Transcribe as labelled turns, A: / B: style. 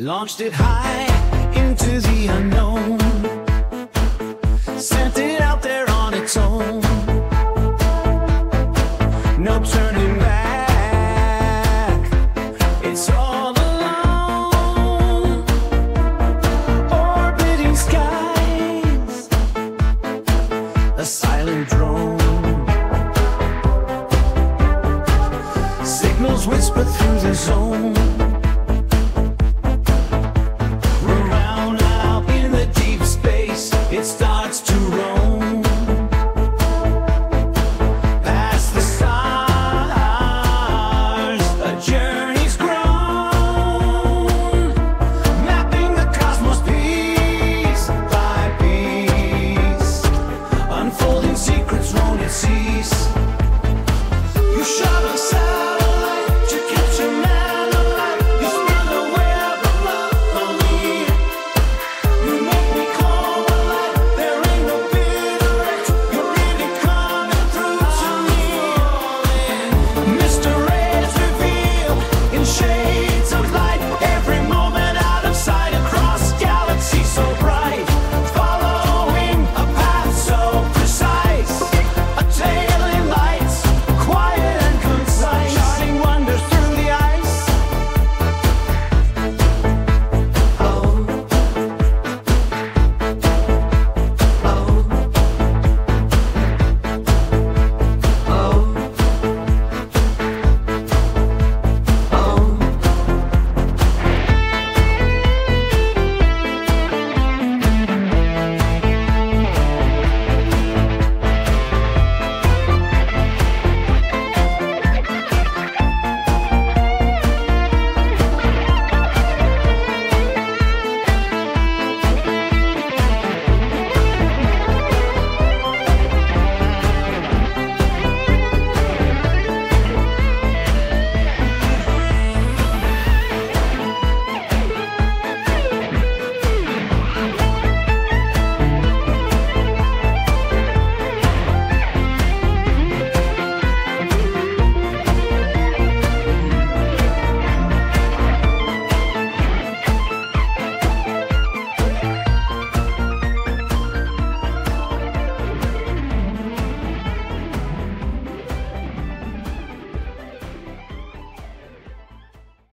A: Launched it high into the unknown. Sent it out there on its own. No turning back. It's all alone. Orbiting skies. A silent drone. Signals whisper through the zone. unfolding secrets, won't you see?